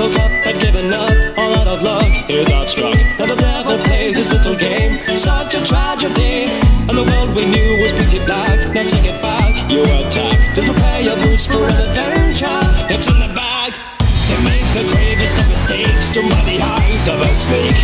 little cup had given up, all out of luck, is outstruck. Now the devil plays his little game, such a tragedy. And the world we knew was painted black, now take it back, you attack. Just prepare your boots for an adventure, it's in the bag. They make the gravest of mistakes to muddy eyes of a snake.